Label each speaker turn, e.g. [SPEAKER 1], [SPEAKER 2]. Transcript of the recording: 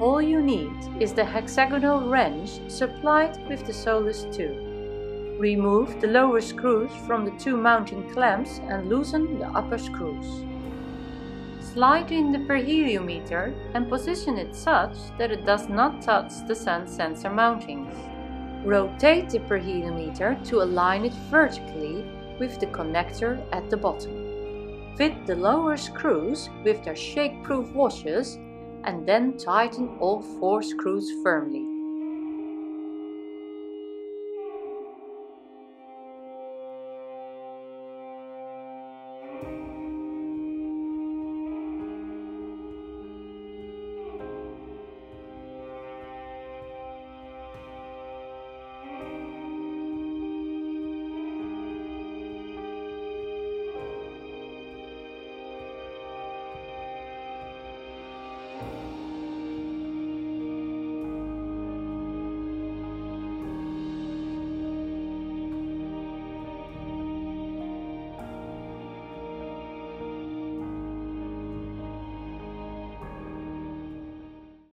[SPEAKER 1] All you need is the hexagonal wrench supplied with the SOLYS 2. Remove the lower screws from the two mounting clamps and loosen the upper screws. Slide in the pyrheliometer and position it such that it does not touch the sun sensor mountings. Rotate the pyrheliometer to align it vertically with the connector at the bottom. Fit the lower screws with their shake-proof washes and then tighten all four screws firmly.